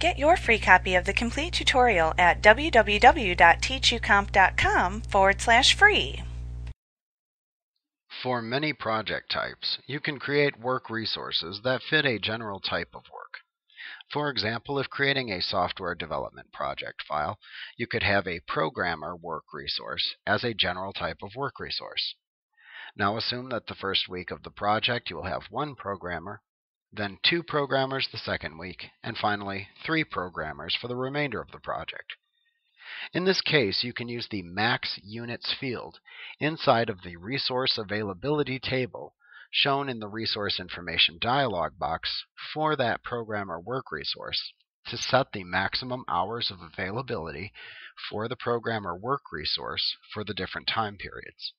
Get your free copy of the complete tutorial at www.teachucomp.com forward slash free. For many project types, you can create work resources that fit a general type of work. For example, if creating a software development project file, you could have a programmer work resource as a general type of work resource. Now assume that the first week of the project you will have one programmer, then two programmers the second week, and finally three programmers for the remainder of the project. In this case, you can use the Max Units field inside of the Resource Availability table shown in the Resource Information dialog box for that programmer work resource to set the maximum hours of availability for the programmer work resource for the different time periods.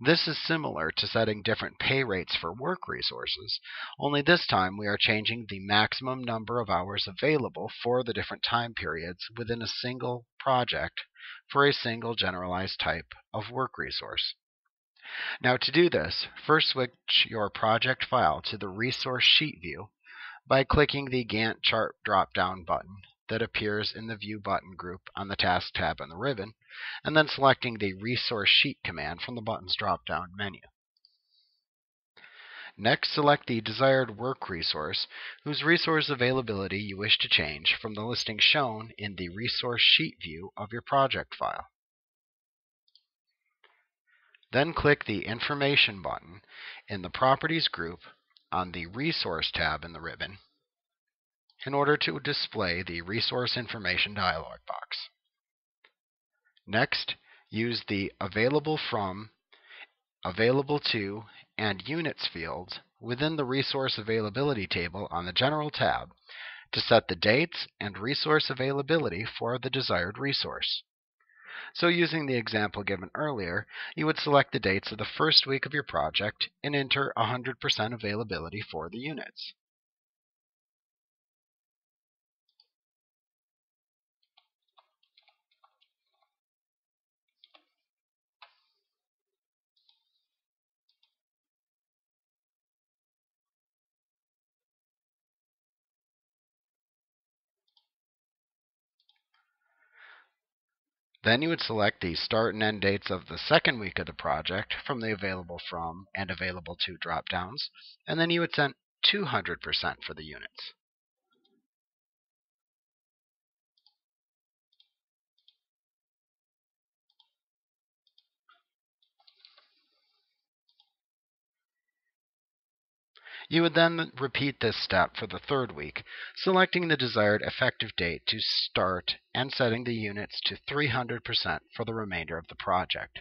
This is similar to setting different pay rates for work resources, only this time we are changing the maximum number of hours available for the different time periods within a single project for a single generalized type of work resource. Now to do this, first switch your project file to the Resource Sheet view by clicking the Gantt chart drop-down button that appears in the View button group on the Task tab on the ribbon, and then selecting the Resource Sheet command from the button's drop-down menu. Next, select the desired work resource whose resource availability you wish to change from the listing shown in the Resource Sheet view of your project file. Then click the Information button in the Properties group on the Resource tab in the ribbon in order to display the Resource Information dialog box. Next, use the Available From, Available To, and Units fields within the Resource Availability table on the General tab to set the dates and resource availability for the desired resource. So using the example given earlier, you would select the dates of the first week of your project and enter 100% availability for the units. Then you would select the start and end dates of the second week of the project from the available from and available to drop-downs, and then you would set 200% for the units. You would then repeat this step for the third week, selecting the desired effective date to start and setting the units to 300% for the remainder of the project.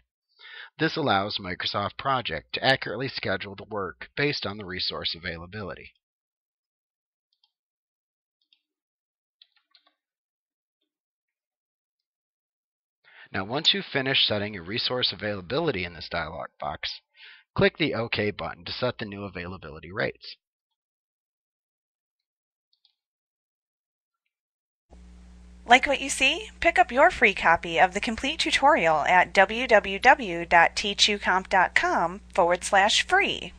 This allows Microsoft Project to accurately schedule the work based on the resource availability. Now once you've finished setting your resource availability in this dialog box, Click the OK button to set the new availability rates. Like what you see? Pick up your free copy of the complete tutorial at www.teachucomp.com forward slash free.